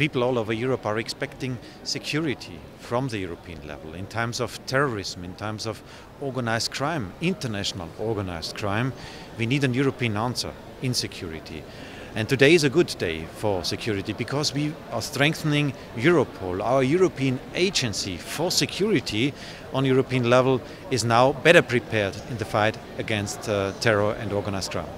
people all over Europe are expecting security from the European level in times of terrorism, in times of organized crime, international organized crime. We need an European answer in security. And today is a good day for security because we are strengthening Europol. Our European agency for security on European level is now better prepared in the fight against uh, terror and organized crime.